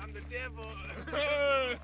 I'm the devil.